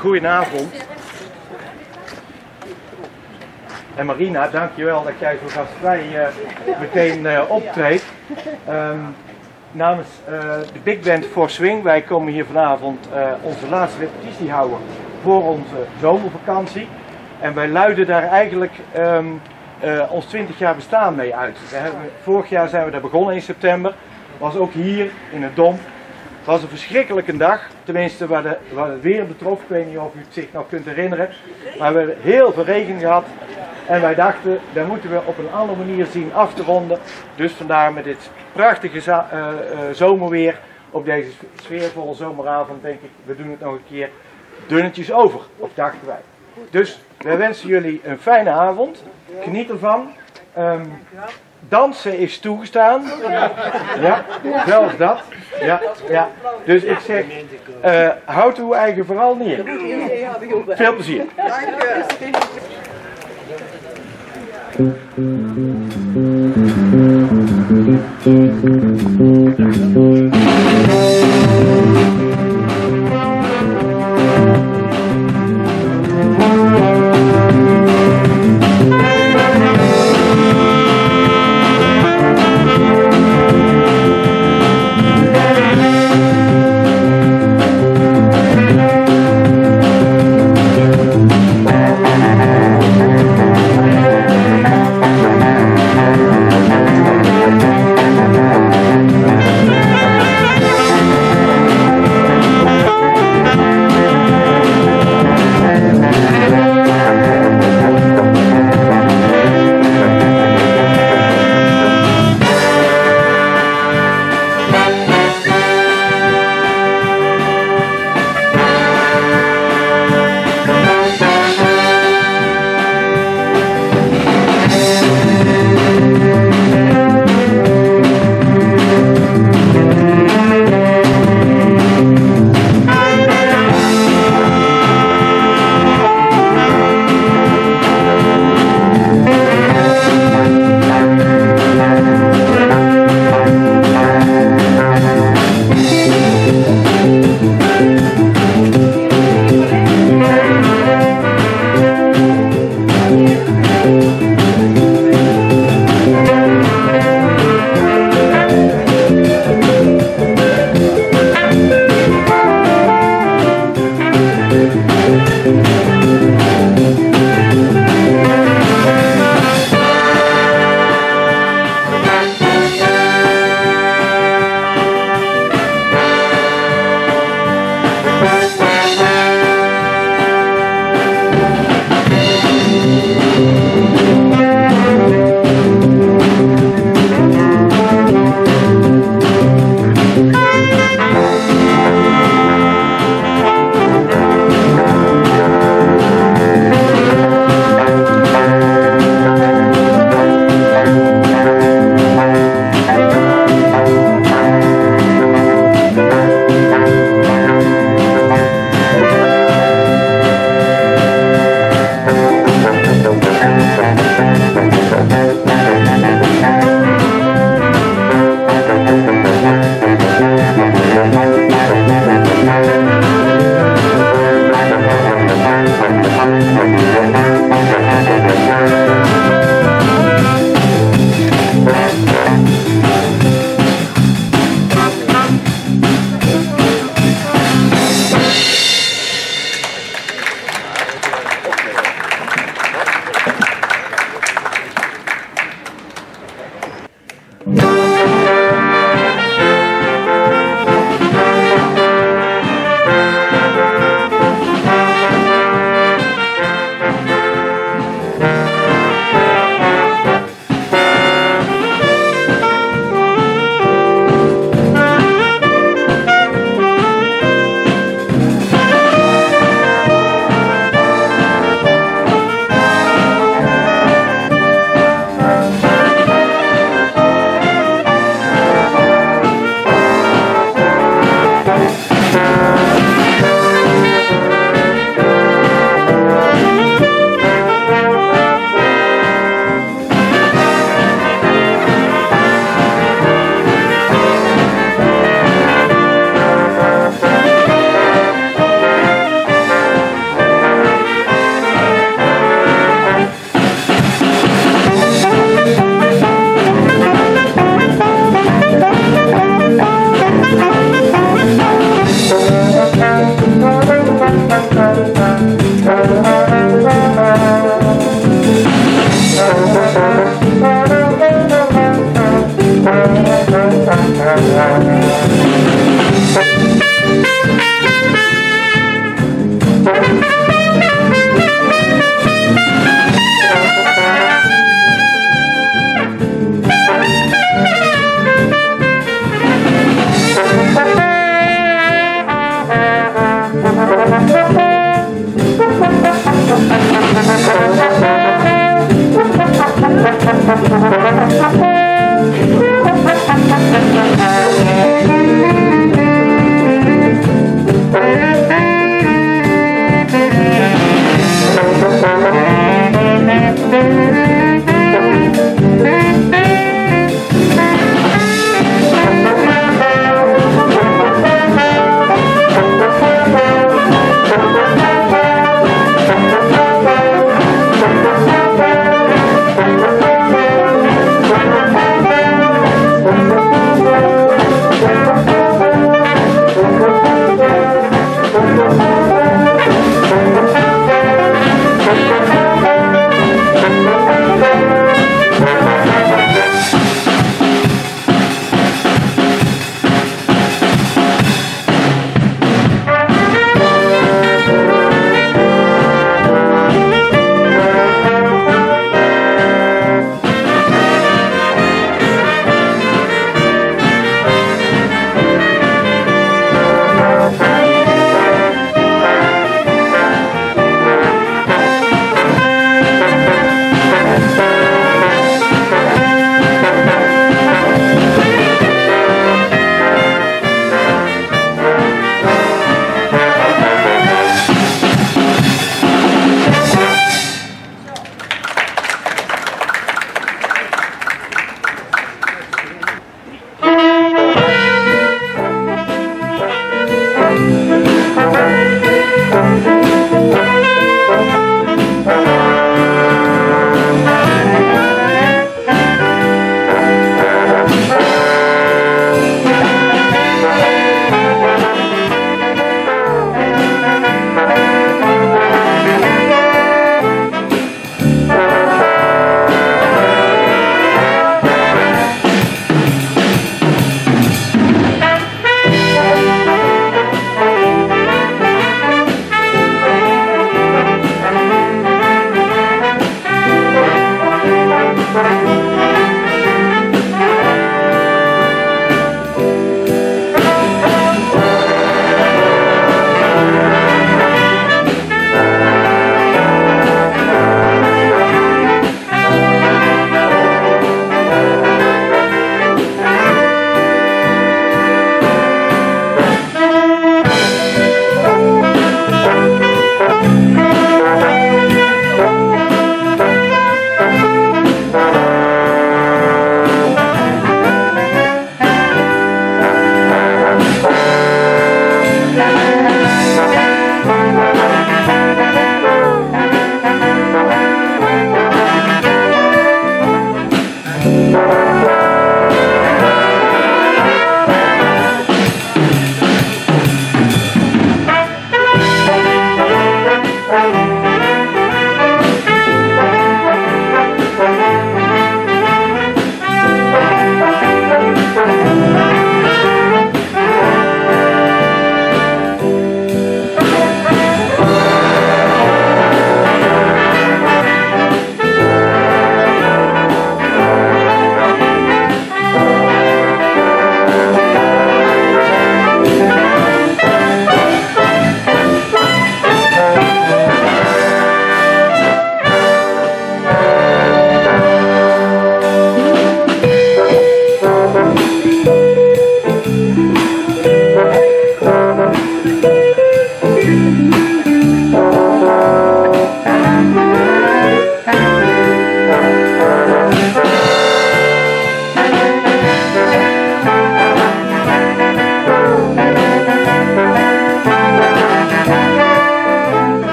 Goedenavond. En Marina, dankjewel dat jij zo gastvrij uh, meteen uh, optreedt. Um, namens uh, de Big Band for Swing, wij komen hier vanavond onze laatste repetitie houden voor onze zomervakantie. En wij luiden daar eigenlijk um, ons 20 jaar bestaan mee uit. Hebben, vorig jaar zijn we daar begonnen in september. Was ook hier in het Dom het was een verschrikkelijke dag, tenminste waar, de, het weer betrof. Ik weet niet of u het zich nog kunt herinneren. Maar we hebben heel veel regen gehad. En wij dachten, daar moeten we op een andere manier zien af te ronden. Dus vandaar met dit prachtige uh, uh, zomerweer op deze sfeervolle zomeravond denk ik, we doen het nog een keer dunnetjes over. Of dachten wij. Dus wij wensen jullie een fijne avond. Geniet ervan. Um, Dansen is toegestaan. Ja, zelfs dat. Ja, ja. Dus ik zeg, eh, houd uw eigen vooral neer. Veel plezier.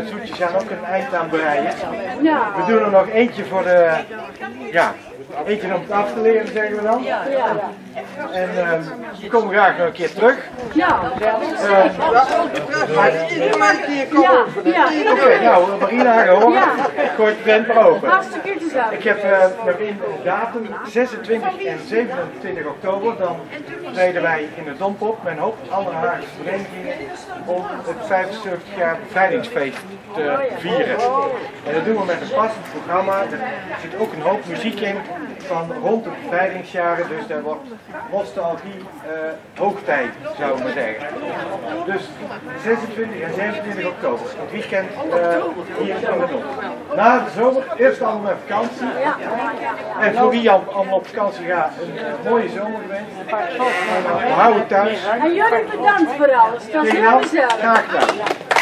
Zoetjes aan ook een eind aan breien. Ja. We doen er nog eentje voor de, ja, eentje om het af te leren, zeggen we dan. Ja. En uh, we komen graag nog een keer terug. Ja. Uh, Ja. Ja. Oké, nou, Marina, hoor. Ja. Ik gooi het maar open. Ik heb nog in datum 26 en 27 oktober, dan treden wij in de Dompop een hoop andere Haagse verenigingen om het 75 jaar bevrijdingsfeest te vieren. En dat doen we met een passend programma. Er zit ook een hoop muziek in van rond de bevrijdingsjaren, dus daar wordt nostalgie uh, hoogtijd, zou ik maar zeggen. Dus 26 en 27 oktober, het weekend uh, hier in de Dom. Na de zomer, eerst allemaal met vakantie. En voor wie allemaal op vakantie gaat, een uh, mooie zomer geweest. We houden thuis. En jullie bedankt voor alles, dat was heel gezellig. Graag gedaan.